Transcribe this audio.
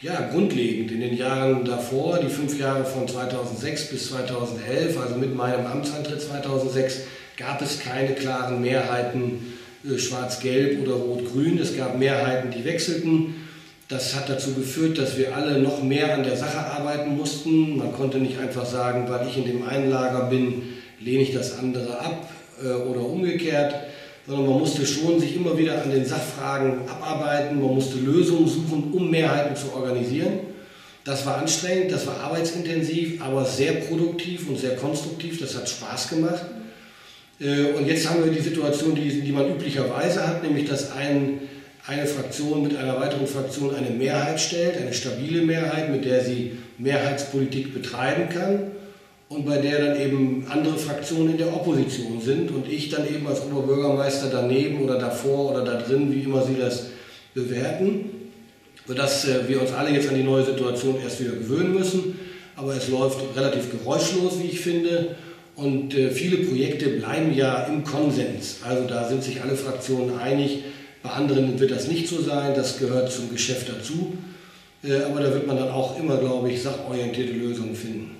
Ja, grundlegend. In den Jahren davor, die fünf Jahre von 2006 bis 2011, also mit meinem Amtsantritt 2006, gab es keine klaren Mehrheiten äh, schwarz-gelb oder rot-grün. Es gab Mehrheiten, die wechselten. Das hat dazu geführt, dass wir alle noch mehr an der Sache arbeiten mussten. Man konnte nicht einfach sagen, weil ich in dem einen Lager bin, lehne ich das andere ab äh, oder umgekehrt, sondern man musste schon sich immer wieder an den Sachfragen abarbeiten, man musste Lösungen suchen, um Mehrheiten zu organisieren. Das war anstrengend, das war arbeitsintensiv, aber sehr produktiv und sehr konstruktiv, das hat Spaß gemacht. Äh, und jetzt haben wir die Situation, die, die man üblicherweise hat, nämlich dass ein, eine Fraktion mit einer weiteren Fraktion eine Mehrheit stellt, eine stabile Mehrheit, mit der sie Mehrheitspolitik betreiben kann und bei der dann eben andere Fraktionen in der Opposition sind und ich dann eben als Oberbürgermeister daneben oder davor oder da drin, wie immer Sie das bewerten, sodass äh, wir uns alle jetzt an die neue Situation erst wieder gewöhnen müssen. Aber es läuft relativ geräuschlos, wie ich finde. Und äh, viele Projekte bleiben ja im Konsens. Also da sind sich alle Fraktionen einig. Bei anderen wird das nicht so sein. Das gehört zum Geschäft dazu. Äh, aber da wird man dann auch immer, glaube ich, sachorientierte Lösungen finden.